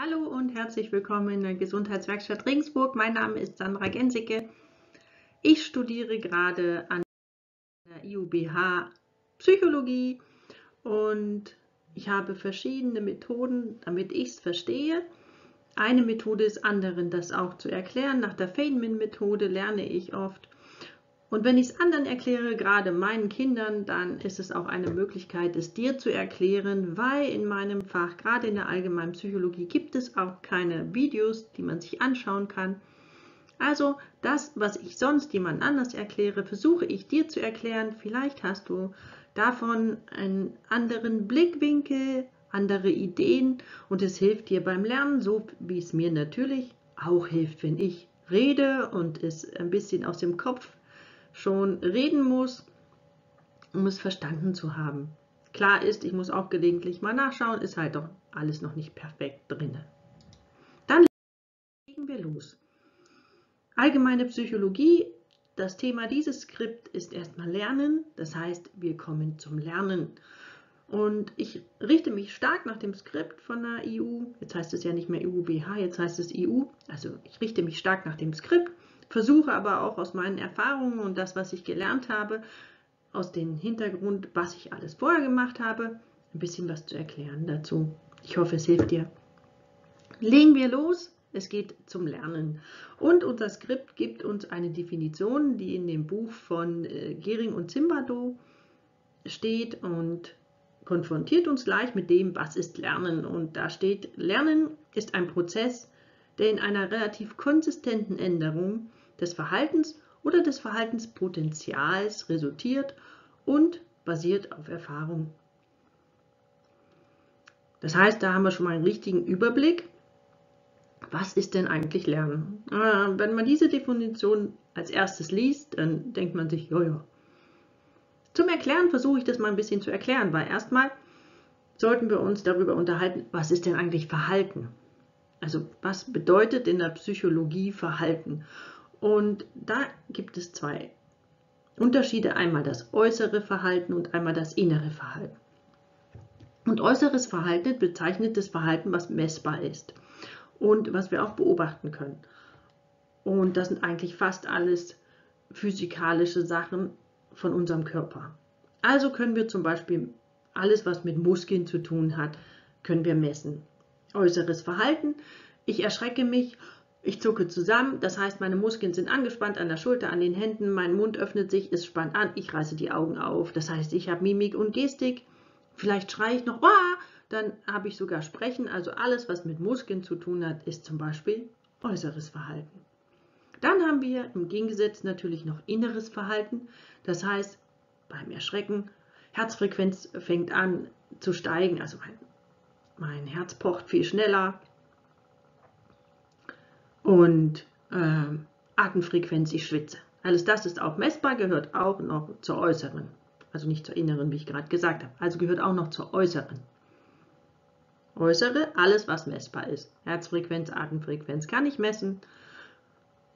Hallo und herzlich willkommen in der Gesundheitswerkstatt Regensburg. Mein Name ist Sandra Gensicke. Ich studiere gerade an der IUBH Psychologie und ich habe verschiedene Methoden, damit ich es verstehe. Eine Methode ist anderen das auch zu erklären. Nach der Feynman-Methode lerne ich oft und wenn ich es anderen erkläre, gerade meinen Kindern, dann ist es auch eine Möglichkeit, es dir zu erklären, weil in meinem Fach, gerade in der allgemeinen Psychologie, gibt es auch keine Videos, die man sich anschauen kann. Also das, was ich sonst jemand anders erkläre, versuche ich dir zu erklären. Vielleicht hast du davon einen anderen Blickwinkel, andere Ideen und es hilft dir beim Lernen, so wie es mir natürlich auch hilft, wenn ich rede und es ein bisschen aus dem Kopf schon reden muss, um es verstanden zu haben. Klar ist, ich muss auch gelegentlich mal nachschauen, ist halt doch alles noch nicht perfekt drin. Dann legen wir los. Allgemeine Psychologie. Das Thema dieses Skript ist erstmal Lernen, das heißt, wir kommen zum Lernen. Und ich richte mich stark nach dem Skript von der EU. Jetzt heißt es ja nicht mehr EUBH, jetzt heißt es EU. Also ich richte mich stark nach dem Skript versuche aber auch aus meinen Erfahrungen und das, was ich gelernt habe, aus dem Hintergrund, was ich alles vorher gemacht habe, ein bisschen was zu erklären dazu. Ich hoffe, es hilft dir. Legen wir los. Es geht zum Lernen. Und unser Skript gibt uns eine Definition, die in dem Buch von äh, Gering und Zimbardo steht und konfrontiert uns gleich mit dem, was ist Lernen. Und da steht, Lernen ist ein Prozess, der in einer relativ konsistenten Änderung des Verhaltens oder des Verhaltenspotenzials resultiert und basiert auf Erfahrung. Das heißt, da haben wir schon mal einen richtigen Überblick. Was ist denn eigentlich Lernen? Ah, wenn man diese Definition als erstes liest, dann denkt man sich, jojo. Zum Erklären versuche ich das mal ein bisschen zu erklären, weil erstmal sollten wir uns darüber unterhalten, was ist denn eigentlich Verhalten? Also was bedeutet in der Psychologie Verhalten? Und da gibt es zwei Unterschiede, einmal das äußere Verhalten und einmal das innere Verhalten. Und äußeres Verhalten bezeichnet das Verhalten, was messbar ist und was wir auch beobachten können. Und das sind eigentlich fast alles physikalische Sachen von unserem Körper. Also können wir zum Beispiel alles, was mit Muskeln zu tun hat, können wir messen. Äußeres Verhalten, ich erschrecke mich ich zucke zusammen, das heißt, meine Muskeln sind angespannt an der Schulter, an den Händen, mein Mund öffnet sich, es spannt an, ich reiße die Augen auf. Das heißt, ich habe Mimik und Gestik. Vielleicht schreie ich noch, Wah! dann habe ich sogar Sprechen. Also alles, was mit Muskeln zu tun hat, ist zum Beispiel äußeres Verhalten. Dann haben wir im Gegensatz natürlich noch inneres Verhalten. Das heißt, beim Erschrecken, Herzfrequenz fängt an zu steigen, also mein, mein Herz pocht viel schneller, und äh, Atemfrequenz, ich schwitze. Alles das ist auch messbar, gehört auch noch zur äußeren. Also nicht zur inneren, wie ich gerade gesagt habe. Also gehört auch noch zur äußeren. Äußere, alles was messbar ist. Herzfrequenz, Atemfrequenz kann ich messen.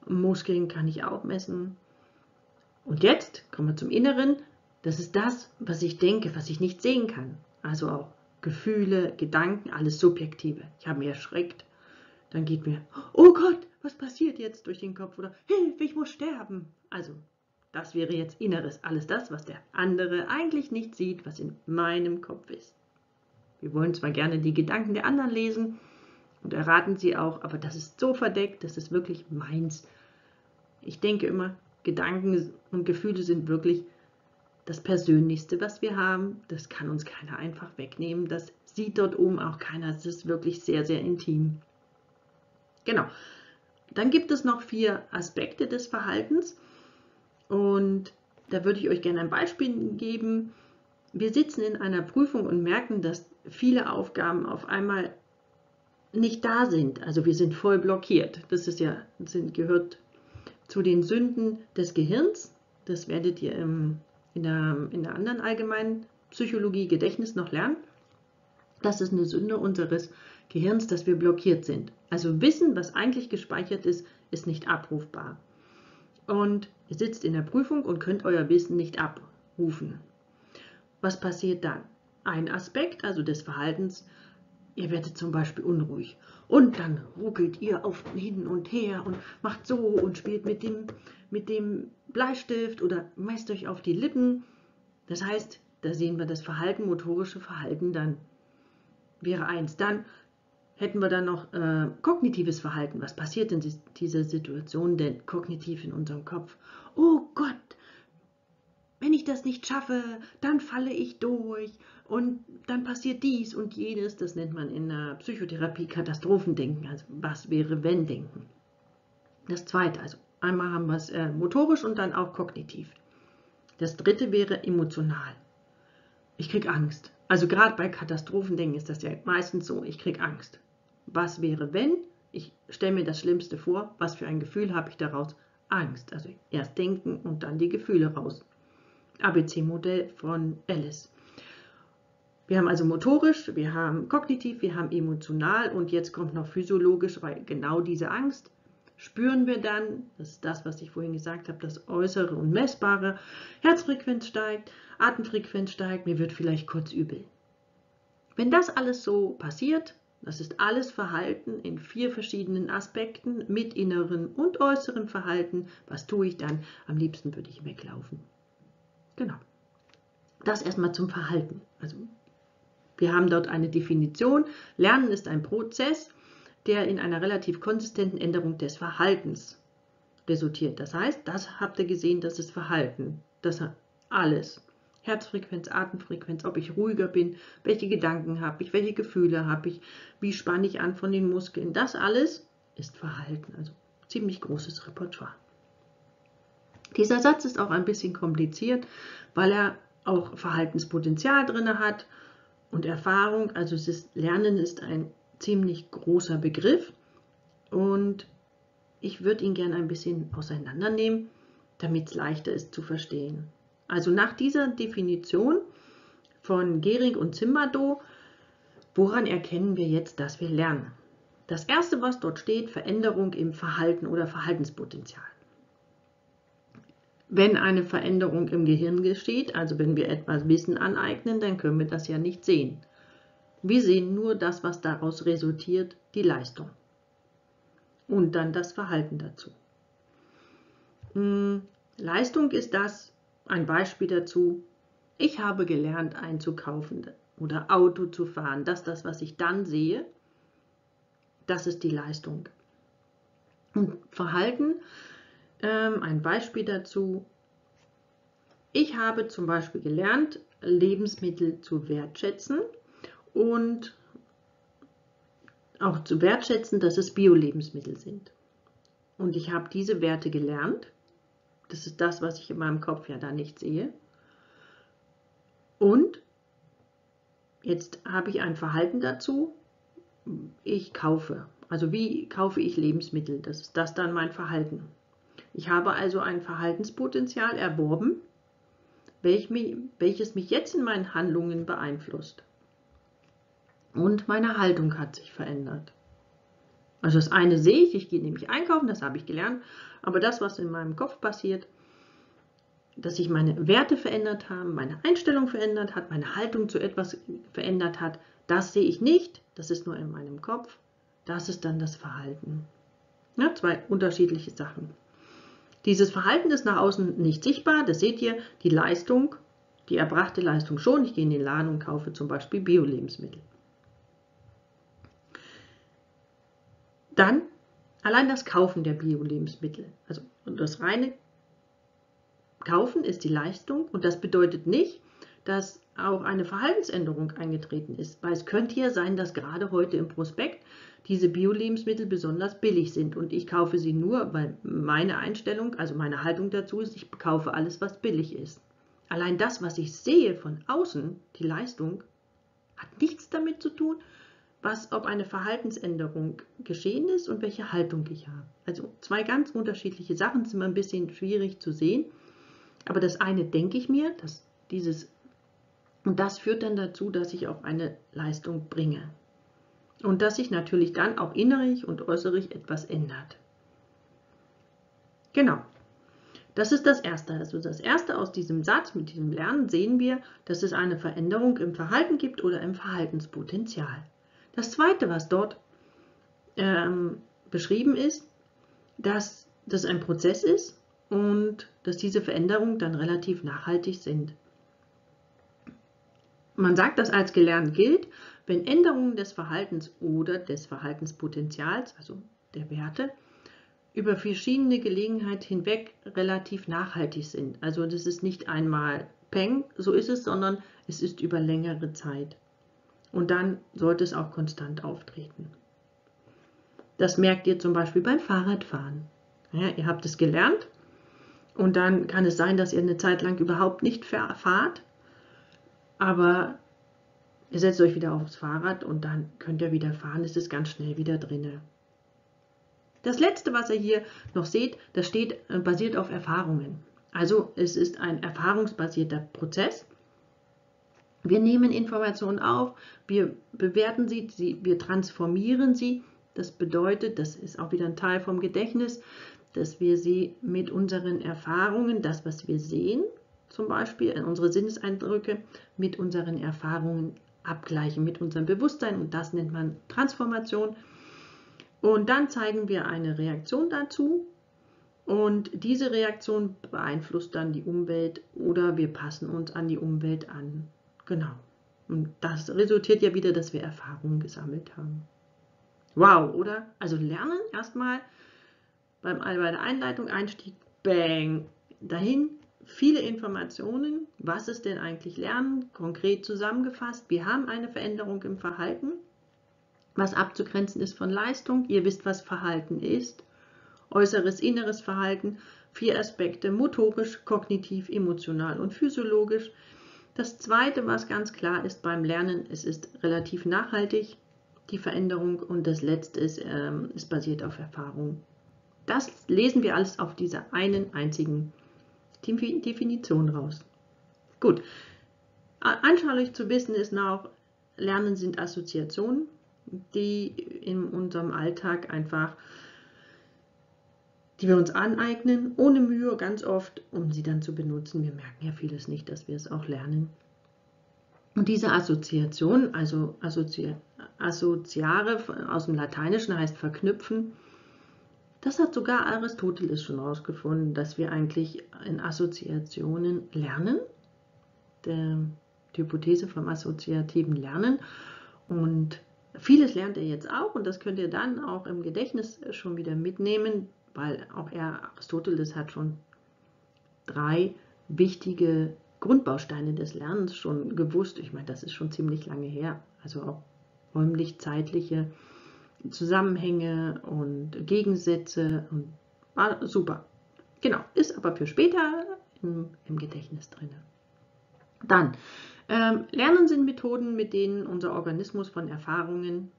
Muskeln kann ich auch messen. Und jetzt kommen wir zum Inneren. Das ist das, was ich denke, was ich nicht sehen kann. Also auch Gefühle, Gedanken, alles Subjektive. Ich habe mich erschreckt, dann geht mir, oh Gott, was passiert jetzt durch den Kopf? Oder Hilfe, ich muss sterben. Also, das wäre jetzt Inneres, alles das, was der andere eigentlich nicht sieht, was in meinem Kopf ist. Wir wollen zwar gerne die Gedanken der anderen lesen und erraten sie auch, aber das ist so verdeckt, das ist wirklich meins. Ich denke immer, Gedanken und Gefühle sind wirklich das Persönlichste, was wir haben. Das kann uns keiner einfach wegnehmen. Das sieht dort oben auch keiner. Das ist wirklich sehr, sehr intim. Genau. Dann gibt es noch vier Aspekte des Verhaltens und da würde ich euch gerne ein Beispiel geben. Wir sitzen in einer Prüfung und merken, dass viele Aufgaben auf einmal nicht da sind. Also wir sind voll blockiert. Das ist ja, sind, gehört zu den Sünden des Gehirns. Das werdet ihr im, in, der, in der anderen allgemeinen Psychologie Gedächtnis noch lernen. Das ist eine Sünde unseres Gehirns, dass wir blockiert sind. Also Wissen, was eigentlich gespeichert ist, ist nicht abrufbar. Und ihr sitzt in der Prüfung und könnt euer Wissen nicht abrufen. Was passiert dann? Ein Aspekt, also des Verhaltens, ihr werdet zum Beispiel unruhig und dann ruckelt ihr auf hin und her und macht so und spielt mit dem, mit dem Bleistift oder meist euch auf die Lippen. Das heißt, da sehen wir das Verhalten, motorische Verhalten dann wäre eins. Dann hätten wir dann noch äh, kognitives Verhalten. Was passiert in dieser Situation denn kognitiv in unserem Kopf? Oh Gott, wenn ich das nicht schaffe, dann falle ich durch und dann passiert dies und jenes. Das nennt man in der Psychotherapie Katastrophendenken, also was wäre wenn denken. Das zweite, also einmal haben wir es äh, motorisch und dann auch kognitiv. Das dritte wäre emotional. Ich kriege Angst. Also gerade bei Katastrophendenken ist das ja meistens so, ich kriege Angst. Was wäre wenn? Ich stelle mir das Schlimmste vor. Was für ein Gefühl habe ich daraus? Angst. Also erst denken und dann die Gefühle raus. ABC-Modell von Alice. Wir haben also motorisch, wir haben kognitiv, wir haben emotional und jetzt kommt noch physiologisch, weil genau diese Angst spüren wir dann, das ist das, was ich vorhin gesagt habe, das Äußere und Messbare, Herzfrequenz steigt, Atemfrequenz steigt, mir wird vielleicht kurz übel. Wenn das alles so passiert, das ist alles Verhalten in vier verschiedenen Aspekten mit inneren und äußeren Verhalten. Was tue ich dann? Am liebsten würde ich weglaufen. Genau. Das erstmal zum Verhalten. Also wir haben dort eine Definition. Lernen ist ein Prozess, der in einer relativ konsistenten Änderung des Verhaltens resultiert. Das heißt, das habt ihr gesehen, das ist Verhalten. Das alles. Herzfrequenz, Atemfrequenz, ob ich ruhiger bin, welche Gedanken habe ich, welche Gefühle habe ich, wie spanne ich an von den Muskeln. Das alles ist Verhalten, also ziemlich großes Repertoire. Dieser Satz ist auch ein bisschen kompliziert, weil er auch Verhaltenspotenzial drin hat und Erfahrung. Also ist, Lernen ist ein ziemlich großer Begriff und ich würde ihn gerne ein bisschen auseinandernehmen, damit es leichter ist zu verstehen. Also nach dieser Definition von Gehring und Zimmerdoh, woran erkennen wir jetzt, dass wir lernen? Das erste, was dort steht, Veränderung im Verhalten oder Verhaltenspotenzial. Wenn eine Veränderung im Gehirn geschieht, also wenn wir etwas Wissen aneignen, dann können wir das ja nicht sehen. Wir sehen nur das, was daraus resultiert, die Leistung. Und dann das Verhalten dazu. Hm, Leistung ist das, ein Beispiel dazu. Ich habe gelernt einzukaufen oder Auto zu fahren. Das ist das, was ich dann sehe. Das ist die Leistung. Und Verhalten, ähm, ein Beispiel dazu. Ich habe zum Beispiel gelernt, Lebensmittel zu wertschätzen und auch zu wertschätzen, dass es Bio-Lebensmittel sind. Und ich habe diese Werte gelernt das ist das, was ich in meinem Kopf ja da nicht sehe. Und jetzt habe ich ein Verhalten dazu. Ich kaufe. Also wie kaufe ich Lebensmittel? Das ist das dann mein Verhalten. Ich habe also ein Verhaltenspotenzial erworben, welches mich jetzt in meinen Handlungen beeinflusst. Und meine Haltung hat sich verändert. Also das eine sehe ich, ich gehe nämlich einkaufen, das habe ich gelernt, aber das, was in meinem Kopf passiert, dass sich meine Werte verändert haben, meine Einstellung verändert hat, meine Haltung zu etwas verändert hat, das sehe ich nicht, das ist nur in meinem Kopf, das ist dann das Verhalten. Ja, zwei unterschiedliche Sachen. Dieses Verhalten ist nach außen nicht sichtbar, das seht ihr, die Leistung, die erbrachte Leistung schon. Ich gehe in den Laden und kaufe zum Beispiel Bio-Lebensmittel. Dann allein das Kaufen der Bio-Lebensmittel, also das reine Kaufen ist die Leistung und das bedeutet nicht, dass auch eine Verhaltensänderung eingetreten ist, weil es könnte ja sein, dass gerade heute im Prospekt diese Bio-Lebensmittel besonders billig sind und ich kaufe sie nur, weil meine Einstellung, also meine Haltung dazu ist, ich kaufe alles, was billig ist. Allein das, was ich sehe von außen, die Leistung, hat nichts damit zu tun, was, ob eine Verhaltensänderung geschehen ist und welche Haltung ich habe. Also zwei ganz unterschiedliche Sachen sind immer ein bisschen schwierig zu sehen. Aber das eine denke ich mir, dass dieses, und das führt dann dazu, dass ich auch eine Leistung bringe. Und dass sich natürlich dann auch innerlich und äußerlich etwas ändert. Genau. Das ist das Erste. Also das Erste aus diesem Satz, mit diesem Lernen, sehen wir, dass es eine Veränderung im Verhalten gibt oder im Verhaltenspotenzial. Das Zweite, was dort ähm, beschrieben ist, dass das ein Prozess ist und dass diese Veränderungen dann relativ nachhaltig sind. Man sagt, dass als gelernt gilt, wenn Änderungen des Verhaltens oder des Verhaltenspotenzials, also der Werte, über verschiedene Gelegenheiten hinweg relativ nachhaltig sind. Also das ist nicht einmal Peng, so ist es, sondern es ist über längere Zeit. Und dann sollte es auch konstant auftreten. Das merkt ihr zum Beispiel beim Fahrradfahren. Ja, ihr habt es gelernt und dann kann es sein, dass ihr eine Zeit lang überhaupt nicht fahrt, aber ihr setzt euch wieder aufs Fahrrad und dann könnt ihr wieder fahren, es ist ganz schnell wieder drinne. Das letzte, was ihr hier noch seht, das steht äh, basiert auf Erfahrungen. Also es ist ein erfahrungsbasierter Prozess. Wir nehmen Informationen auf, wir bewerten sie, sie, wir transformieren sie. Das bedeutet, das ist auch wieder ein Teil vom Gedächtnis, dass wir sie mit unseren Erfahrungen, das, was wir sehen, zum Beispiel unsere Sinneseindrücke, mit unseren Erfahrungen abgleichen, mit unserem Bewusstsein. Und das nennt man Transformation. Und dann zeigen wir eine Reaktion dazu. Und diese Reaktion beeinflusst dann die Umwelt oder wir passen uns an die Umwelt an. Genau. Und das resultiert ja wieder, dass wir Erfahrungen gesammelt haben. Wow, oder? Also lernen erstmal beim, bei der Einleitung, Einstieg, bang, dahin, viele Informationen, was ist denn eigentlich Lernen, konkret zusammengefasst. Wir haben eine Veränderung im Verhalten, was abzugrenzen ist von Leistung. Ihr wisst, was Verhalten ist. Äußeres, inneres Verhalten, vier Aspekte, motorisch, kognitiv, emotional und physiologisch. Das zweite, was ganz klar ist beim Lernen, es ist relativ nachhaltig, die Veränderung. Und das letzte ist, ähm, es basiert auf Erfahrung. Das lesen wir alles auf dieser einen einzigen Definition raus. Gut, anschaulich zu wissen ist noch, Lernen sind Assoziationen, die in unserem Alltag einfach, die wir uns aneignen, ohne Mühe ganz oft, um sie dann zu benutzen. Wir merken ja vieles nicht, dass wir es auch lernen. Und diese Assoziation, also Assozi Assoziare aus dem Lateinischen heißt verknüpfen, das hat sogar Aristoteles schon herausgefunden, dass wir eigentlich in Assoziationen lernen, der, die Hypothese vom assoziativen Lernen. Und vieles lernt er jetzt auch und das könnt ihr dann auch im Gedächtnis schon wieder mitnehmen, weil auch er, Aristoteles, hat schon drei wichtige Grundbausteine des Lernens schon gewusst. Ich meine, das ist schon ziemlich lange her. Also auch räumlich-zeitliche Zusammenhänge und Gegensätze und war super. Genau, ist aber für später im, im Gedächtnis drin. Dann, ähm, Lernen sind Methoden, mit denen unser Organismus von Erfahrungen,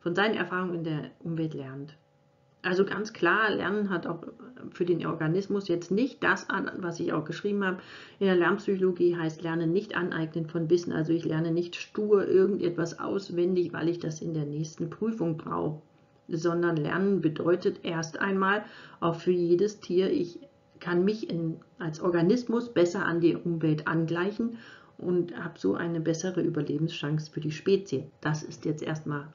von seinen Erfahrungen in der Umwelt lernt. Also ganz klar, Lernen hat auch für den Organismus jetzt nicht das an, was ich auch geschrieben habe. In der Lernpsychologie heißt Lernen nicht aneignen von Wissen. Also ich lerne nicht stur irgendetwas auswendig, weil ich das in der nächsten Prüfung brauche. Sondern Lernen bedeutet erst einmal auch für jedes Tier, ich kann mich in, als Organismus besser an die Umwelt angleichen und habe so eine bessere Überlebenschance für die Spezie. Das ist jetzt erstmal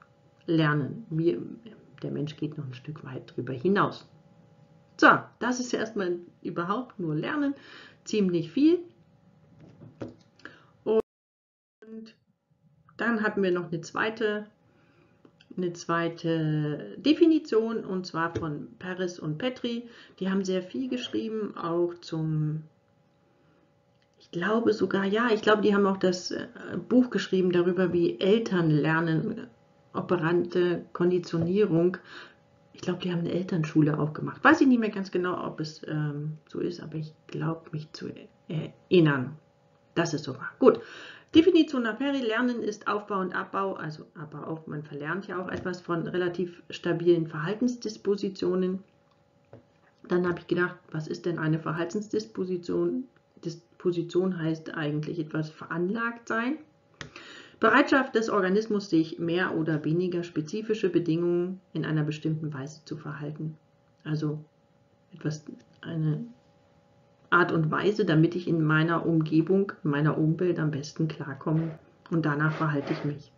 Lernen. Wir, der Mensch geht noch ein Stück weit darüber hinaus. So, das ist erstmal überhaupt nur Lernen, ziemlich viel. Und dann hatten wir noch eine zweite, eine zweite Definition und zwar von Paris und Petri. Die haben sehr viel geschrieben, auch zum, ich glaube sogar, ja, ich glaube, die haben auch das äh, Buch geschrieben darüber, wie Eltern lernen operante Konditionierung. Ich glaube, die haben eine Elternschule auch gemacht. Weiß ich nicht mehr ganz genau, ob es ähm, so ist, aber ich glaube mich zu erinnern, dass es so war. Gut, Definition nach Perry, Lernen ist Aufbau und Abbau, also aber auch, man verlernt ja auch etwas von relativ stabilen Verhaltensdispositionen. Dann habe ich gedacht, was ist denn eine Verhaltensdisposition? Disposition heißt eigentlich etwas veranlagt sein. Bereitschaft des Organismus, sich mehr oder weniger spezifische Bedingungen in einer bestimmten Weise zu verhalten. Also etwas, eine Art und Weise, damit ich in meiner Umgebung, in meiner Umwelt am besten klarkomme und danach verhalte ich mich.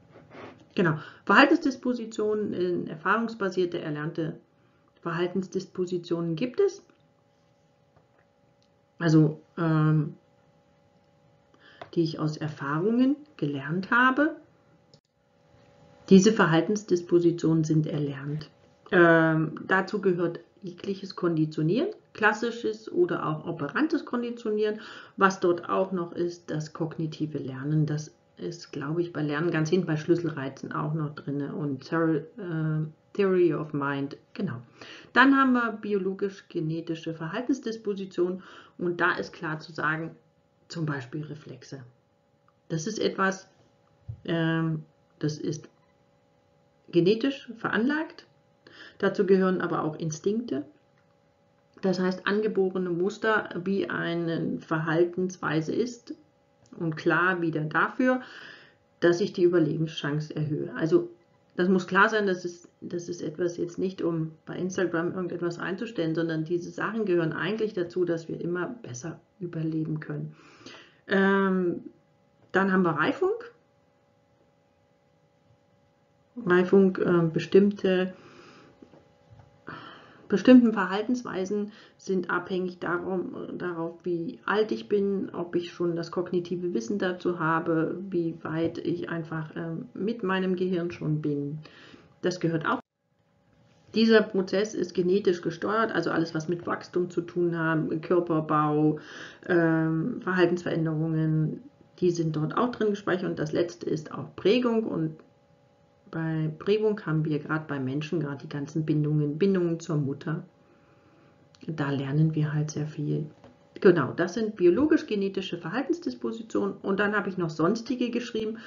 Genau. Verhaltensdispositionen, erfahrungsbasierte, erlernte Verhaltensdispositionen gibt es. Also, ähm, die ich aus Erfahrungen gelernt habe. Diese Verhaltensdispositionen sind erlernt. Ähm, dazu gehört jegliches Konditionieren, klassisches oder auch operantes Konditionieren. Was dort auch noch ist, das kognitive Lernen. Das ist, glaube ich, bei Lernen ganz hinten bei Schlüsselreizen auch noch drin und Theory, äh, Theory of Mind, genau. Dann haben wir biologisch-genetische Verhaltensdisposition und da ist klar zu sagen, zum Beispiel Reflexe. Das ist etwas, ähm, das ist genetisch veranlagt. Dazu gehören aber auch Instinkte. Das heißt, angeborene Muster, wie eine Verhaltensweise ist, und klar wieder dafür, dass ich die Überlebenschance erhöhe. Also das muss klar sein, dass es, das ist etwas jetzt nicht, um bei Instagram irgendetwas einzustellen, sondern diese Sachen gehören eigentlich dazu, dass wir immer besser überleben können. Ähm, dann haben wir Reifung. Reifung, äh, bestimmte bestimmten Verhaltensweisen sind abhängig darum, darauf, wie alt ich bin, ob ich schon das kognitive Wissen dazu habe, wie weit ich einfach ähm, mit meinem Gehirn schon bin. Das gehört auch. Dieser Prozess ist genetisch gesteuert, also alles, was mit Wachstum zu tun hat, Körperbau, ähm, Verhaltensveränderungen, die sind dort auch drin gespeichert. Und das letzte ist auch Prägung und bei Prägung haben wir gerade bei Menschen gerade die ganzen Bindungen, Bindungen zur Mutter. Da lernen wir halt sehr viel. Genau, das sind biologisch-genetische Verhaltensdispositionen. Und dann habe ich noch sonstige geschrieben,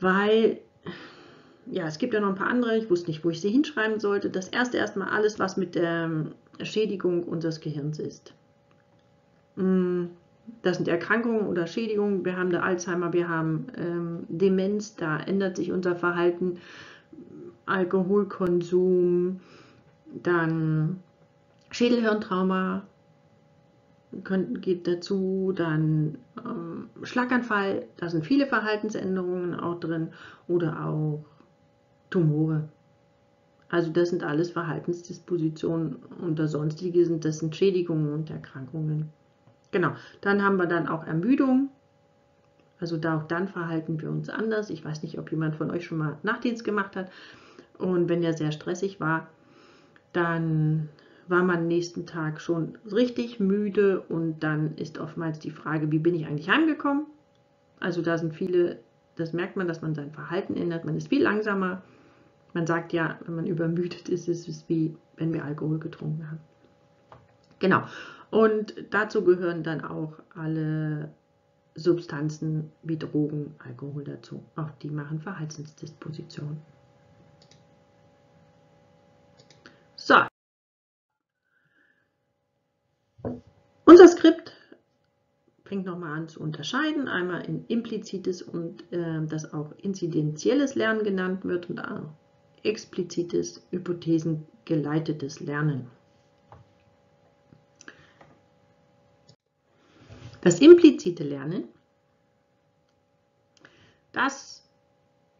weil, ja, es gibt ja noch ein paar andere, ich wusste nicht, wo ich sie hinschreiben sollte. Das erste erstmal alles, was mit der Schädigung unseres Gehirns ist. Hm, das sind Erkrankungen oder Schädigungen. Wir haben da Alzheimer, wir haben ähm, Demenz, da ändert sich unser Verhalten, Alkoholkonsum, dann Schädelhirntrauma geht dazu, dann ähm, Schlaganfall, da sind viele Verhaltensänderungen auch drin. Oder auch Tumore. Also das sind alles Verhaltensdispositionen und das sonstige sind, das sind Schädigungen und Erkrankungen. Genau, dann haben wir dann auch Ermüdung. Also da auch dann verhalten wir uns anders. Ich weiß nicht, ob jemand von euch schon mal Nachtdienst gemacht hat. Und wenn der sehr stressig war, dann war man nächsten Tag schon richtig müde und dann ist oftmals die Frage, wie bin ich eigentlich heimgekommen? Also da sind viele, das merkt man, dass man sein Verhalten ändert, man ist viel langsamer. Man sagt ja, wenn man übermüdet ist, ist es wie wenn wir Alkohol getrunken haben. Genau. Und dazu gehören dann auch alle Substanzen wie Drogen, Alkohol dazu. Auch die machen Verhaltensdisposition. So. Unser Skript fängt nochmal an zu unterscheiden. Einmal in implizites und äh, das auch inzidentielles Lernen genannt wird und auch explizites, hypothesengeleitetes Lernen. Das implizite Lernen, das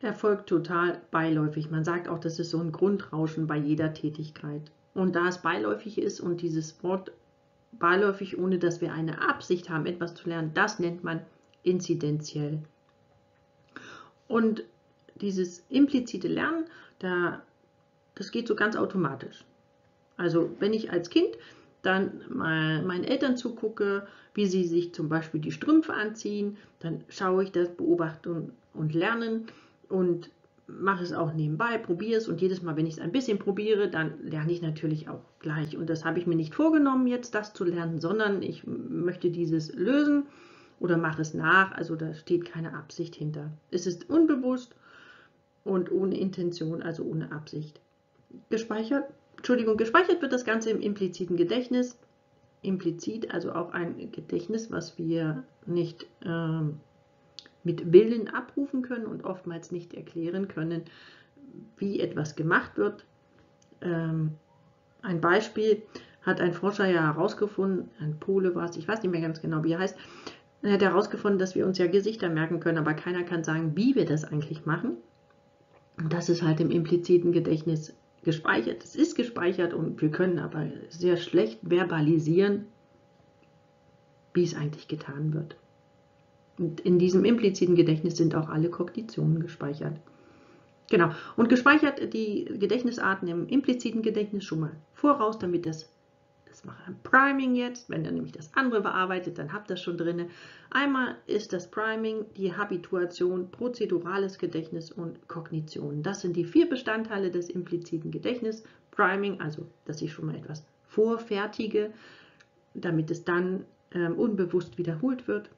erfolgt total beiläufig. Man sagt auch, das ist so ein Grundrauschen bei jeder Tätigkeit. Und da es beiläufig ist und dieses Wort beiläufig, ohne dass wir eine Absicht haben, etwas zu lernen, das nennt man inzidenziell. Und dieses implizite Lernen, da, das geht so ganz automatisch. Also wenn ich als Kind dann meinen Eltern zugucke, wie sie sich zum Beispiel die Strümpfe anziehen, dann schaue ich das, beobachten und lernen und mache es auch nebenbei, probiere es und jedes Mal, wenn ich es ein bisschen probiere, dann lerne ich natürlich auch gleich. Und das habe ich mir nicht vorgenommen, jetzt das zu lernen, sondern ich möchte dieses lösen oder mache es nach. Also da steht keine Absicht hinter. Es ist unbewusst und ohne Intention, also ohne Absicht. Gespeichert Entschuldigung, gespeichert wird das Ganze im impliziten Gedächtnis. Implizit, also auch ein Gedächtnis, was wir nicht ähm, mit Willen abrufen können und oftmals nicht erklären können, wie etwas gemacht wird. Ähm, ein Beispiel hat ein Forscher ja herausgefunden, ein Pole war es, ich weiß nicht mehr ganz genau, wie er heißt, er hat herausgefunden, dass wir uns ja Gesichter merken können, aber keiner kann sagen, wie wir das eigentlich machen. Und das ist halt im impliziten Gedächtnis gespeichert. Es ist gespeichert und wir können aber sehr schlecht verbalisieren, wie es eigentlich getan wird. Und in diesem impliziten Gedächtnis sind auch alle Kognitionen gespeichert. Genau. Und gespeichert die Gedächtnisarten im impliziten Gedächtnis schon mal voraus, damit das, das mache ein Priming jetzt, wenn ihr nämlich das andere bearbeitet, dann habt ihr das schon drin. Einmal ist das Priming die Habituation, prozedurales Gedächtnis und Kognition. Das sind die vier Bestandteile des impliziten Gedächtnisses. Priming, also dass ich schon mal etwas vorfertige, damit es dann ähm, unbewusst wiederholt wird.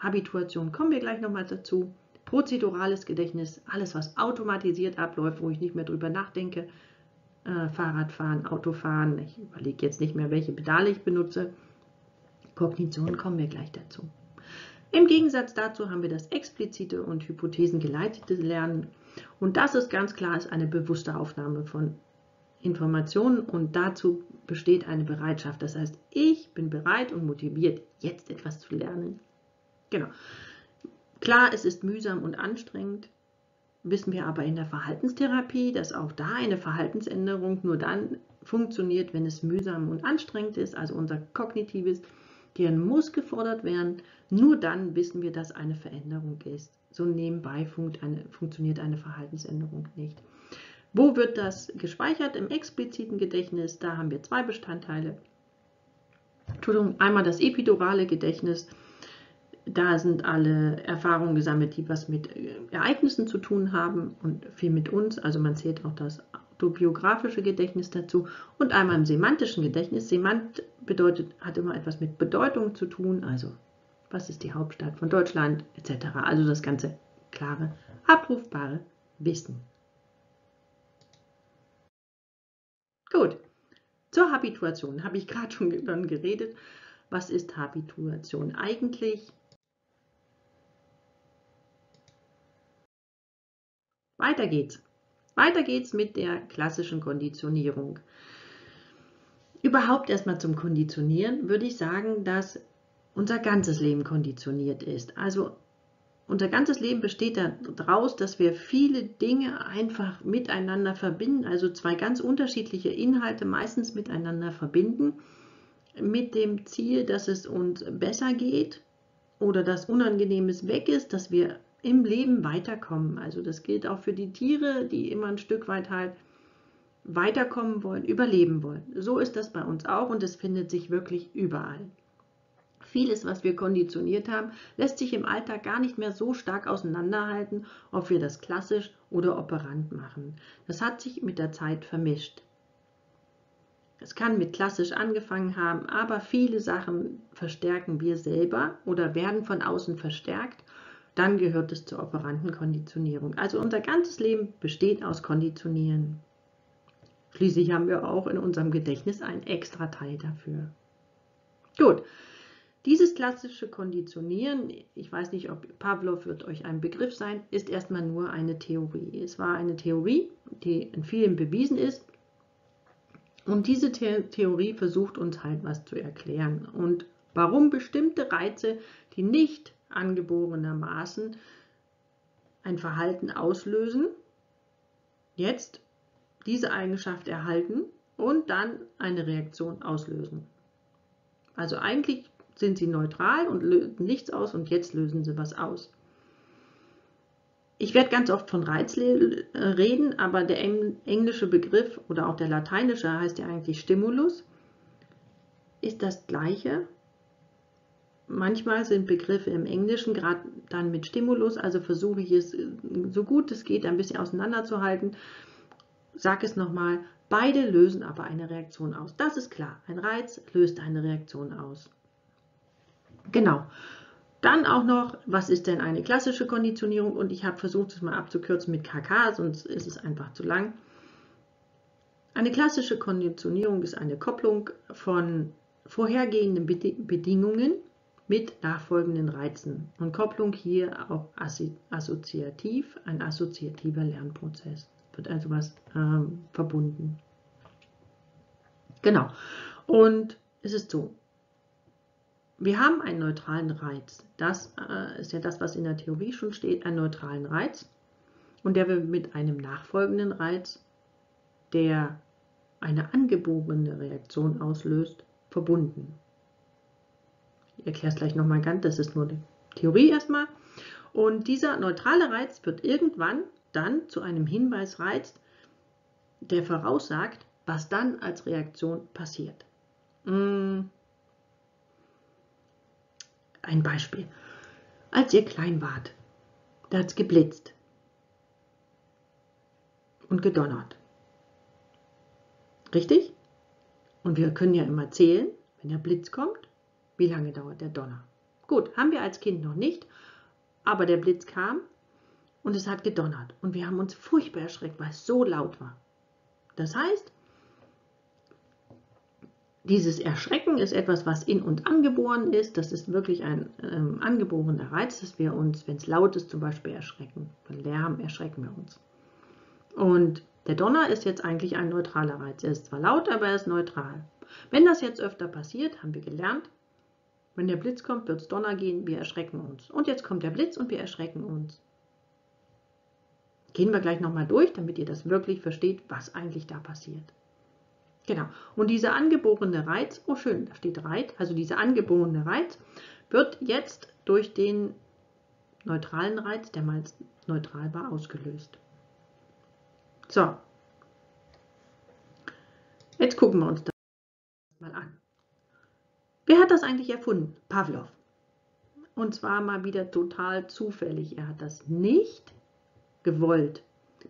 Habituation kommen wir gleich nochmal dazu. Prozedurales Gedächtnis, alles was automatisiert abläuft, wo ich nicht mehr drüber nachdenke. Äh, Fahrradfahren, Autofahren, ich überlege jetzt nicht mehr, welche Pedale ich benutze. Kognition kommen wir gleich dazu. Im Gegensatz dazu haben wir das explizite und hypothesengeleitete Lernen. Und das ist ganz klar ist eine bewusste Aufnahme von Informationen und dazu besteht eine Bereitschaft. Das heißt, ich bin bereit und motiviert, jetzt etwas zu lernen. Genau. Klar, es ist mühsam und anstrengend, wissen wir aber in der Verhaltenstherapie, dass auch da eine Verhaltensänderung nur dann funktioniert, wenn es mühsam und anstrengend ist. Also unser kognitives Gehirn muss gefordert werden. Nur dann wissen wir, dass eine Veränderung ist. So nebenbei funkt eine, funktioniert eine Verhaltensänderung nicht. Wo wird das gespeichert? Im expliziten Gedächtnis. Da haben wir zwei Bestandteile. Entschuldigung, einmal das epidurale Gedächtnis da sind alle Erfahrungen gesammelt, die was mit äh, Ereignissen zu tun haben und viel mit uns. Also man zählt auch das autobiografische Gedächtnis dazu und einmal im semantischen Gedächtnis. Semant bedeutet, hat immer etwas mit Bedeutung zu tun, also was ist die Hauptstadt von Deutschland etc. Also das ganze klare, abrufbare Wissen. Gut, zur Habituation habe ich gerade schon geredet. Was ist Habituation eigentlich? Weiter geht's. Weiter geht's mit der klassischen Konditionierung. Überhaupt erstmal zum Konditionieren würde ich sagen, dass unser ganzes Leben konditioniert ist. Also unser ganzes Leben besteht daraus, dass wir viele Dinge einfach miteinander verbinden, also zwei ganz unterschiedliche Inhalte meistens miteinander verbinden, mit dem Ziel, dass es uns besser geht oder dass Unangenehmes weg ist, dass wir im Leben weiterkommen. Also das gilt auch für die Tiere, die immer ein Stück weit halt weiterkommen wollen, überleben wollen. So ist das bei uns auch und es findet sich wirklich überall. Vieles, was wir konditioniert haben, lässt sich im Alltag gar nicht mehr so stark auseinanderhalten, ob wir das klassisch oder operant machen. Das hat sich mit der Zeit vermischt. Es kann mit klassisch angefangen haben, aber viele Sachen verstärken wir selber oder werden von außen verstärkt dann gehört es zur operanten Konditionierung. Also unser ganzes Leben besteht aus Konditionieren. Schließlich haben wir auch in unserem Gedächtnis einen extra Teil dafür. Gut, dieses klassische Konditionieren, ich weiß nicht, ob Pavlov wird euch ein Begriff sein, ist erstmal nur eine Theorie. Es war eine Theorie, die in vielen bewiesen ist. Und diese The Theorie versucht uns halt was zu erklären. Und warum bestimmte Reize, die nicht angeborenermaßen ein Verhalten auslösen, jetzt diese Eigenschaft erhalten und dann eine Reaktion auslösen. Also eigentlich sind sie neutral und lösen nichts aus und jetzt lösen sie was aus. Ich werde ganz oft von Reiz reden, aber der englische Begriff oder auch der lateinische heißt ja eigentlich Stimulus, ist das gleiche manchmal sind Begriffe im Englischen gerade dann mit Stimulus, also versuche ich es äh, so gut es geht ein bisschen auseinanderzuhalten. Sag es nochmal, beide lösen aber eine Reaktion aus. Das ist klar, ein Reiz löst eine Reaktion aus. Genau. Dann auch noch, was ist denn eine klassische Konditionierung? Und ich habe versucht, es mal abzukürzen mit KK, sonst ist es einfach zu lang. Eine klassische Konditionierung ist eine Kopplung von vorhergehenden Bedingungen mit nachfolgenden Reizen. Und Kopplung hier auch assoziativ, ein assoziativer Lernprozess. Wird also was ähm, verbunden. Genau. Und es ist so, wir haben einen neutralen Reiz. Das äh, ist ja das, was in der Theorie schon steht, einen neutralen Reiz. und der wird mit einem nachfolgenden Reiz, der eine angeborene Reaktion auslöst, verbunden. Ich erkläre es gleich nochmal ganz, das ist nur die Theorie erstmal. Und dieser neutrale Reiz wird irgendwann dann zu einem Hinweisreiz, der voraussagt, was dann als Reaktion passiert. Hm. Ein Beispiel. Als ihr klein wart, da hat es geblitzt und gedonnert. Richtig? Und wir können ja immer zählen, wenn der Blitz kommt, wie lange dauert der Donner. Gut, haben wir als Kind noch nicht, aber der Blitz kam und es hat gedonnert und wir haben uns furchtbar erschreckt, weil es so laut war. Das heißt, dieses Erschrecken ist etwas, was in uns angeboren ist. Das ist wirklich ein ähm, angeborener Reiz, dass wir uns, wenn es laut ist, zum Beispiel erschrecken. Von Lärm erschrecken wir uns. Und der Donner ist jetzt eigentlich ein neutraler Reiz. Er ist zwar laut, aber er ist neutral. Wenn das jetzt öfter passiert, haben wir gelernt, wenn der Blitz kommt, wird es Donner gehen, wir erschrecken uns. Und jetzt kommt der Blitz und wir erschrecken uns. Gehen wir gleich nochmal durch, damit ihr das wirklich versteht, was eigentlich da passiert. Genau. Und dieser angeborene Reiz, oh schön, da steht Reiz, also dieser angeborene Reiz wird jetzt durch den neutralen Reiz, der mal neutral war, ausgelöst. So. Jetzt gucken wir uns das mal an. Wer hat das eigentlich erfunden? Pavlov. Und zwar mal wieder total zufällig. Er hat das nicht gewollt.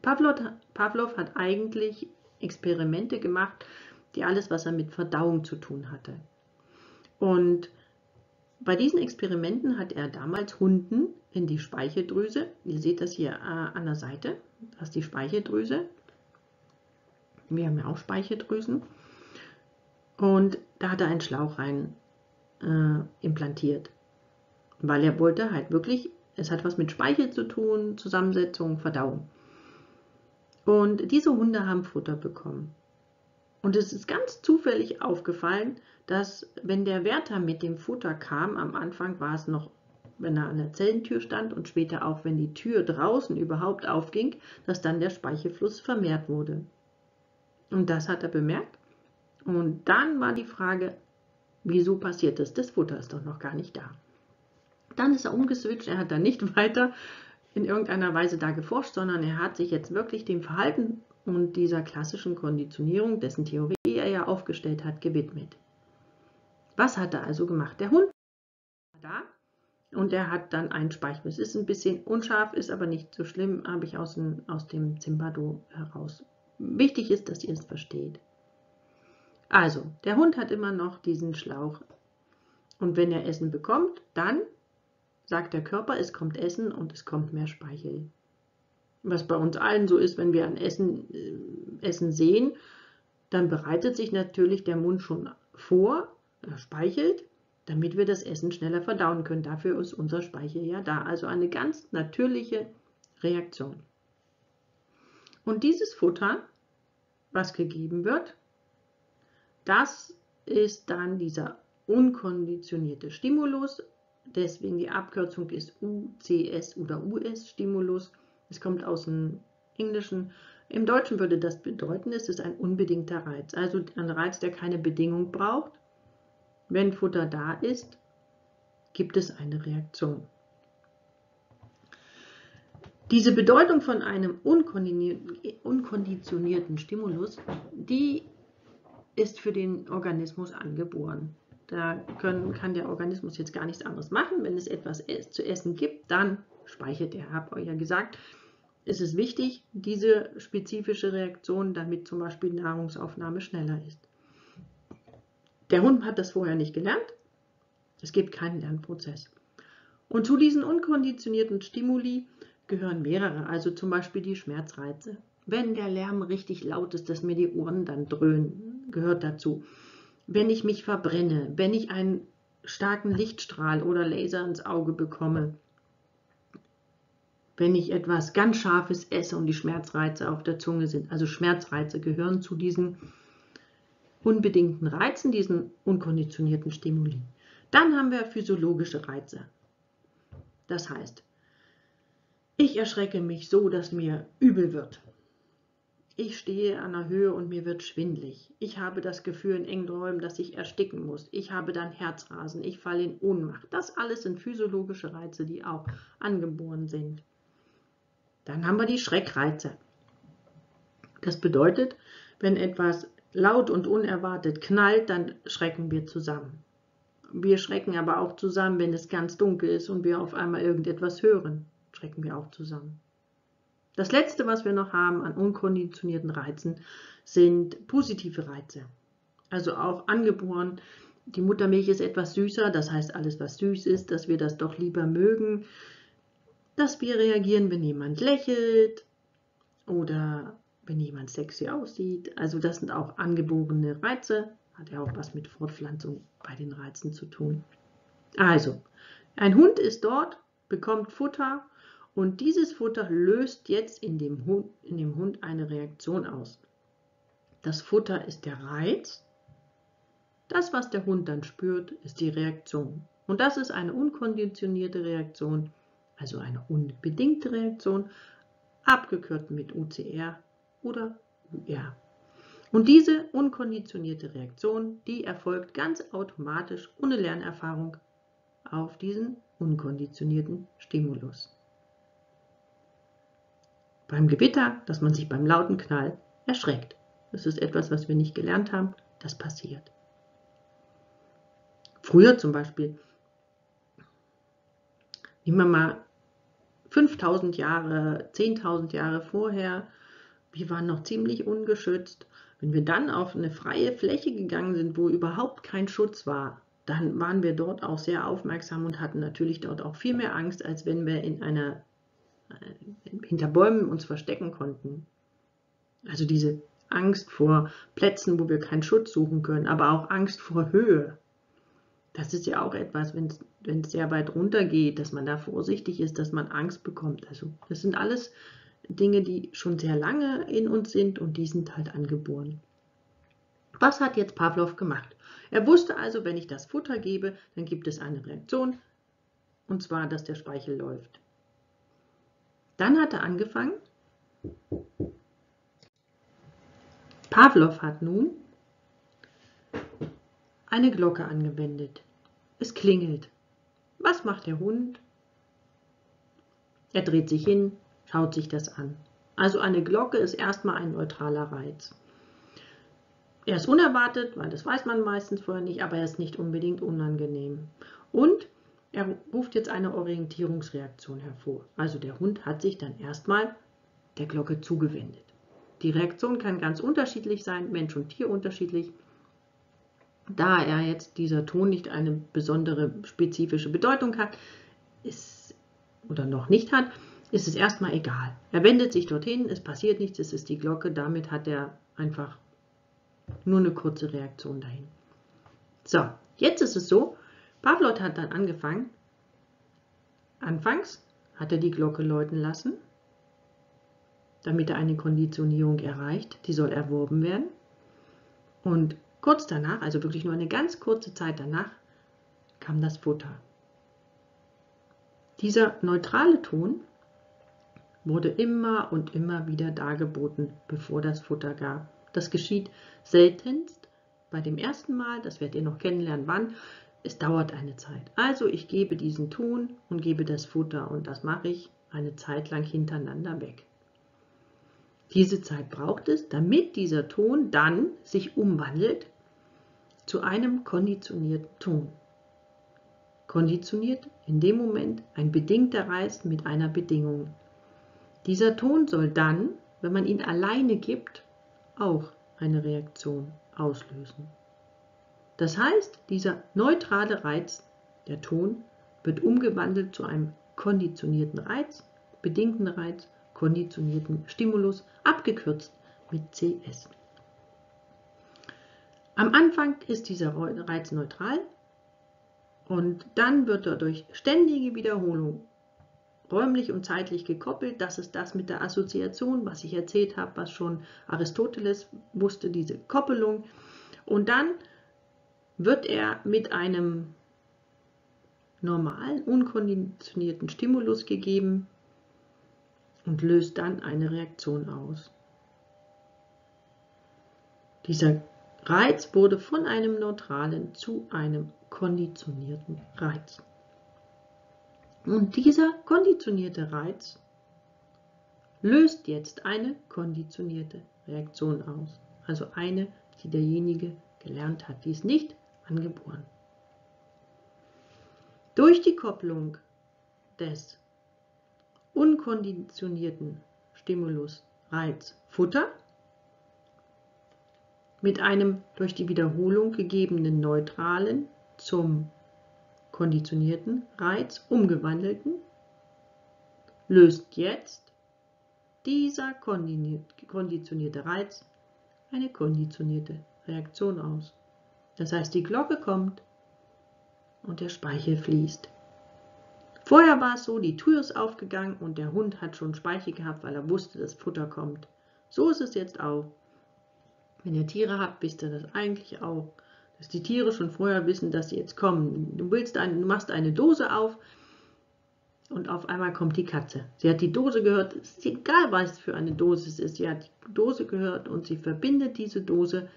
Pavlov, Pavlov hat eigentlich Experimente gemacht, die alles, was er mit Verdauung zu tun hatte. Und bei diesen Experimenten hat er damals Hunden in die Speicheldrüse, ihr seht das hier äh, an der Seite, das ist die Speicheldrüse. Wir haben ja auch Speicheldrüsen. Und da hat er einen Schlauch rein äh, implantiert, weil er wollte halt wirklich, es hat was mit Speichel zu tun, Zusammensetzung, Verdauung. Und diese Hunde haben Futter bekommen. Und es ist ganz zufällig aufgefallen, dass wenn der Wärter mit dem Futter kam, am Anfang war es noch, wenn er an der Zellentür stand und später auch, wenn die Tür draußen überhaupt aufging, dass dann der Speichelfluss vermehrt wurde. Und das hat er bemerkt. Und dann war die Frage, wieso passiert das? Das Futter ist doch noch gar nicht da. Dann ist er umgeswitcht, er hat dann nicht weiter in irgendeiner Weise da geforscht, sondern er hat sich jetzt wirklich dem Verhalten und dieser klassischen Konditionierung, dessen Theorie er ja aufgestellt hat, gewidmet. Was hat er also gemacht? Der Hund war da und er hat dann einen Speichel. Es ist ein bisschen unscharf, ist aber nicht so schlimm, habe ich aus dem, aus dem Zimbado heraus. Wichtig ist, dass ihr es versteht. Also, der Hund hat immer noch diesen Schlauch und wenn er Essen bekommt, dann sagt der Körper, es kommt Essen und es kommt mehr Speichel. Was bei uns allen so ist, wenn wir ein Essen, äh, Essen sehen, dann bereitet sich natürlich der Mund schon vor, er speichelt, damit wir das Essen schneller verdauen können. Dafür ist unser Speichel ja da. Also eine ganz natürliche Reaktion. Und dieses Futter, was gegeben wird, das ist dann dieser unkonditionierte Stimulus, deswegen die Abkürzung ist UCS oder US-Stimulus. Es kommt aus dem Englischen. Im Deutschen würde das bedeuten, es ist ein unbedingter Reiz, also ein Reiz, der keine Bedingung braucht. Wenn Futter da ist, gibt es eine Reaktion. Diese Bedeutung von einem unkonditionierten Stimulus, die ist für den Organismus angeboren. Da können, kann der Organismus jetzt gar nichts anderes machen. Wenn es etwas zu essen gibt, dann speichert er. Habe euch ja gesagt, ist es wichtig, diese spezifische Reaktion, damit zum Beispiel Nahrungsaufnahme schneller ist. Der Hund hat das vorher nicht gelernt. Es gibt keinen Lernprozess. Und zu diesen unkonditionierten Stimuli gehören mehrere, also zum Beispiel die Schmerzreize. Wenn der Lärm richtig laut ist, dass mir die Ohren dann dröhnen, gehört dazu. Wenn ich mich verbrenne, wenn ich einen starken Lichtstrahl oder Laser ins Auge bekomme, wenn ich etwas ganz Scharfes esse und die Schmerzreize auf der Zunge sind. Also Schmerzreize gehören zu diesen unbedingten Reizen, diesen unkonditionierten Stimuli. Dann haben wir physiologische Reize. Das heißt, Ich erschrecke mich so, dass mir übel wird. Ich stehe an der Höhe und mir wird schwindlig. Ich habe das Gefühl in engen Räumen, dass ich ersticken muss. Ich habe dann Herzrasen. Ich falle in Ohnmacht. Das alles sind physiologische Reize, die auch angeboren sind. Dann haben wir die Schreckreize. Das bedeutet, wenn etwas laut und unerwartet knallt, dann schrecken wir zusammen. Wir schrecken aber auch zusammen, wenn es ganz dunkel ist und wir auf einmal irgendetwas hören. Schrecken wir auch zusammen. Das letzte, was wir noch haben an unkonditionierten Reizen, sind positive Reize. Also auch angeboren. Die Muttermilch ist etwas süßer, das heißt alles, was süß ist, dass wir das doch lieber mögen. Dass wir reagieren, wenn jemand lächelt oder wenn jemand sexy aussieht. Also das sind auch angeborene Reize. Hat ja auch was mit Fortpflanzung bei den Reizen zu tun. Also, ein Hund ist dort, bekommt Futter und dieses Futter löst jetzt in dem, Hund, in dem Hund eine Reaktion aus. Das Futter ist der Reiz. Das, was der Hund dann spürt, ist die Reaktion. Und das ist eine unkonditionierte Reaktion, also eine unbedingte Reaktion, abgekürzt mit UCR oder UR. Und diese unkonditionierte Reaktion, die erfolgt ganz automatisch ohne Lernerfahrung auf diesen unkonditionierten Stimulus beim Gewitter, dass man sich beim lauten Knall erschreckt. Das ist etwas, was wir nicht gelernt haben, das passiert. Früher zum Beispiel, nehmen wir mal 5000 Jahre, 10.000 Jahre vorher, wir waren noch ziemlich ungeschützt. Wenn wir dann auf eine freie Fläche gegangen sind, wo überhaupt kein Schutz war, dann waren wir dort auch sehr aufmerksam und hatten natürlich dort auch viel mehr Angst, als wenn wir in einer hinter Bäumen uns verstecken konnten. Also diese Angst vor Plätzen, wo wir keinen Schutz suchen können, aber auch Angst vor Höhe. Das ist ja auch etwas, wenn es sehr weit runter geht, dass man da vorsichtig ist, dass man Angst bekommt. Also das sind alles Dinge, die schon sehr lange in uns sind und die sind halt angeboren. Was hat jetzt Pavlov gemacht? Er wusste also, wenn ich das Futter gebe, dann gibt es eine Reaktion, und zwar, dass der Speichel läuft. Dann hat er angefangen. Pavlov hat nun eine Glocke angewendet. Es klingelt. Was macht der Hund? Er dreht sich hin, schaut sich das an. Also eine Glocke ist erstmal ein neutraler Reiz. Er ist unerwartet, weil das weiß man meistens vorher nicht, aber er ist nicht unbedingt unangenehm. Und er ruft jetzt eine Orientierungsreaktion hervor. Also der Hund hat sich dann erstmal der Glocke zugewendet. Die Reaktion kann ganz unterschiedlich sein, Mensch und Tier unterschiedlich. Da er jetzt dieser Ton nicht eine besondere spezifische Bedeutung hat, ist, oder noch nicht hat, ist es erstmal egal. Er wendet sich dorthin, es passiert nichts, es ist die Glocke, damit hat er einfach nur eine kurze Reaktion dahin. So, jetzt ist es so, Pavlov hat dann angefangen, anfangs hat er die Glocke läuten lassen, damit er eine Konditionierung erreicht, die soll erworben werden. Und kurz danach, also wirklich nur eine ganz kurze Zeit danach, kam das Futter. Dieser neutrale Ton wurde immer und immer wieder dargeboten, bevor das Futter gab. Das geschieht seltenst bei dem ersten Mal, das werdet ihr noch kennenlernen, wann, es dauert eine Zeit. Also ich gebe diesen Ton und gebe das Futter und das mache ich eine Zeit lang hintereinander weg. Diese Zeit braucht es, damit dieser Ton dann sich umwandelt zu einem konditionierten Ton. Konditioniert in dem Moment ein bedingter Reiz mit einer Bedingung. Dieser Ton soll dann, wenn man ihn alleine gibt, auch eine Reaktion auslösen. Das heißt, dieser neutrale Reiz, der Ton, wird umgewandelt zu einem konditionierten Reiz, bedingten Reiz, konditionierten Stimulus, abgekürzt mit CS. Am Anfang ist dieser Reiz neutral und dann wird er durch ständige Wiederholung räumlich und zeitlich gekoppelt. Das ist das mit der Assoziation, was ich erzählt habe, was schon Aristoteles wusste, diese Koppelung. Und dann wird er mit einem normalen, unkonditionierten Stimulus gegeben, und löst dann eine Reaktion aus. Dieser Reiz wurde von einem neutralen zu einem konditionierten Reiz. Und dieser konditionierte Reiz löst jetzt eine konditionierte Reaktion aus. Also eine, die derjenige gelernt hat. Die ist nicht angeboren. Durch die Kopplung des unkonditionierten Stimulus Reiz Futter mit einem durch die Wiederholung gegebenen neutralen zum konditionierten Reiz umgewandelten, löst jetzt dieser konditionierte Reiz eine konditionierte Reaktion aus. Das heißt, die Glocke kommt und der Speichel fließt. Vorher war es so, die Tür ist aufgegangen und der Hund hat schon Speichel gehabt, weil er wusste, dass Futter kommt. So ist es jetzt auch. Wenn ihr Tiere habt, wisst ihr das eigentlich auch, dass die Tiere schon vorher wissen, dass sie jetzt kommen. Du, willst ein, du machst eine Dose auf und auf einmal kommt die Katze. Sie hat die Dose gehört, es ist egal, was für eine Dose es ist, sie hat die Dose gehört und sie verbindet diese Dose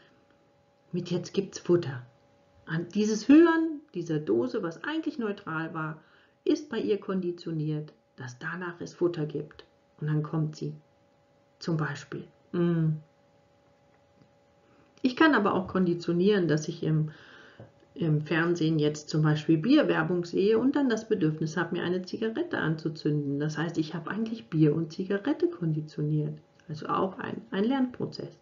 mit jetzt gibt es Futter. An dieses Hören dieser Dose, was eigentlich neutral war, ist bei ihr konditioniert, dass danach es Futter gibt. Und dann kommt sie. Zum Beispiel. Mm. Ich kann aber auch konditionieren, dass ich im, im Fernsehen jetzt zum Beispiel Bierwerbung sehe und dann das Bedürfnis habe, mir eine Zigarette anzuzünden. Das heißt, ich habe eigentlich Bier und Zigarette konditioniert. Also auch ein, ein Lernprozess.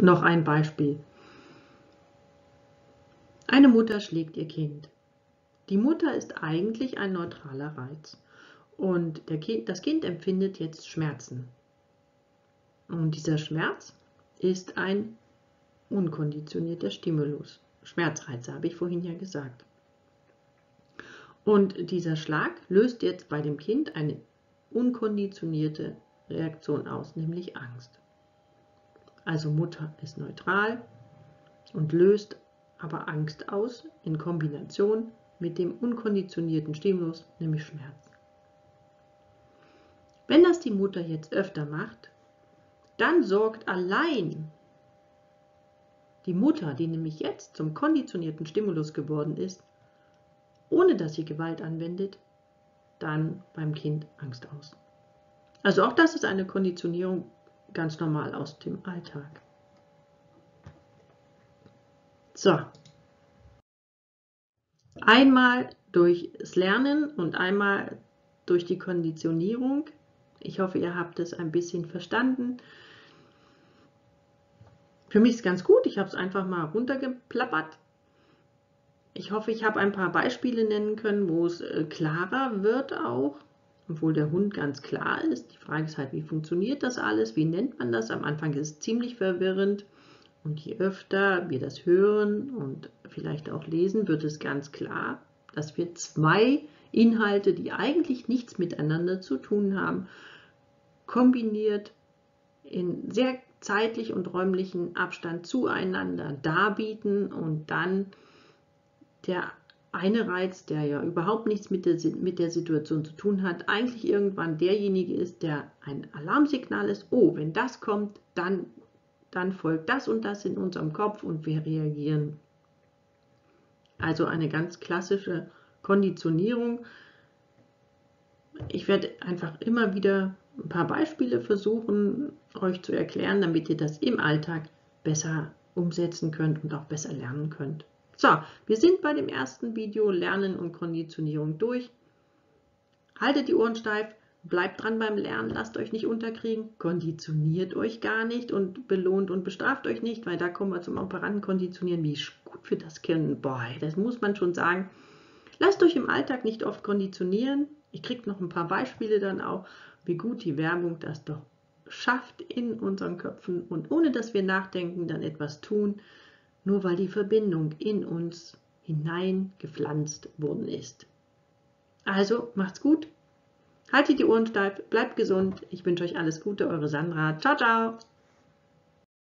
Noch ein Beispiel. Eine Mutter schlägt ihr Kind. Die Mutter ist eigentlich ein neutraler Reiz und kind, das Kind empfindet jetzt Schmerzen. Und dieser Schmerz ist ein unkonditionierter Stimulus. Schmerzreize habe ich vorhin ja gesagt. Und dieser Schlag löst jetzt bei dem Kind eine unkonditionierte Reaktion aus, nämlich Angst. Also Mutter ist neutral und löst aber Angst aus in Kombination mit dem unkonditionierten Stimulus, nämlich Schmerz. Wenn das die Mutter jetzt öfter macht, dann sorgt allein die Mutter, die nämlich jetzt zum konditionierten Stimulus geworden ist, ohne dass sie Gewalt anwendet, dann beim Kind Angst aus. Also auch das ist eine Konditionierung ganz normal aus dem Alltag. So. Einmal durchs Lernen und einmal durch die Konditionierung. Ich hoffe, ihr habt es ein bisschen verstanden. Für mich ist ganz gut. Ich habe es einfach mal runtergeplappert. Ich hoffe, ich habe ein paar Beispiele nennen können, wo es äh, klarer wird auch obwohl der Hund ganz klar ist. Die Frage ist halt, wie funktioniert das alles? Wie nennt man das? Am Anfang ist es ziemlich verwirrend. Und je öfter wir das hören und vielleicht auch lesen, wird es ganz klar, dass wir zwei Inhalte, die eigentlich nichts miteinander zu tun haben, kombiniert in sehr zeitlich und räumlichen Abstand zueinander darbieten und dann der eine Reiz, der ja überhaupt nichts mit der, mit der Situation zu tun hat, eigentlich irgendwann derjenige ist, der ein Alarmsignal ist, oh, wenn das kommt, dann, dann folgt das und das in unserem Kopf und wir reagieren. Also eine ganz klassische Konditionierung. Ich werde einfach immer wieder ein paar Beispiele versuchen, euch zu erklären, damit ihr das im Alltag besser umsetzen könnt und auch besser lernen könnt. So, wir sind bei dem ersten Video Lernen und Konditionierung durch. Haltet die Ohren steif, bleibt dran beim Lernen, lasst euch nicht unterkriegen, konditioniert euch gar nicht und belohnt und bestraft euch nicht, weil da kommen wir zum Operanten konditionieren, wie gut für das Kind. Boah, das muss man schon sagen. Lasst euch im Alltag nicht oft konditionieren. Ich kriege noch ein paar Beispiele dann auch, wie gut die Werbung das doch schafft in unseren Köpfen und ohne dass wir nachdenken, dann etwas tun, nur weil die Verbindung in uns hineingepflanzt worden ist. Also macht's gut, haltet die Ohren steif, bleibt gesund. Ich wünsche euch alles Gute, eure Sandra. Ciao, ciao.